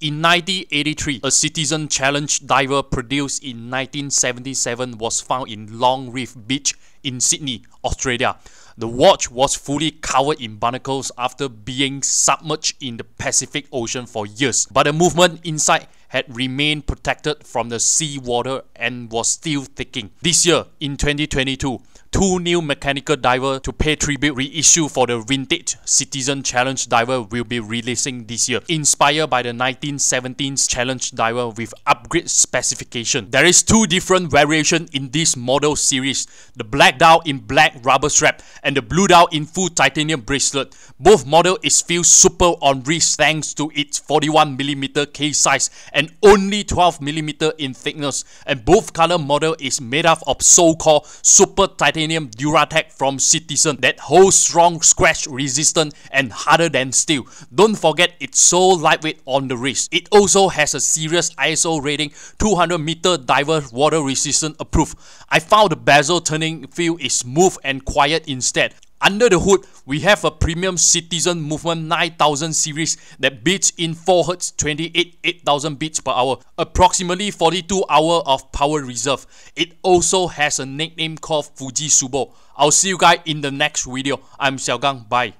In 1983, a Citizen Challenge diver produced in 1977 was found in Long Reef Beach in Sydney, Australia. The watch was fully covered in barnacles after being submerged in the Pacific Ocean for years, but the movement inside had remained protected from the sea water and was still ticking. This year, in 2022, two new mechanical diver to pay tribute reissue for the vintage Citizen Challenge diver will be releasing this year, inspired by the 1917s Challenge diver with upgrade specification. There is two different variation in this model series, the black dial in black rubber strap and the blue dial in full titanium bracelet. Both model is feel super on wrist thanks to its 41mm case size and only 12mm in thickness and both color model is made up of so-called super titanium titanium Duratect from Citizen that holds strong scratch resistant and harder than steel. Don't forget it's so lightweight on the wrist. It also has a serious ISO rating 200 meter diver water resistant approved. I found the bezel turning feel is smooth and quiet instead. Under the hood, we have a premium Citizen Movement 9000 series that beats in 4Hz 28 8000 beats per hour, approximately 42 hour of power reserve. It also has a nickname called Fujitsubo. I'll see you guys in the next video. I'm Xiao Gang. Bye.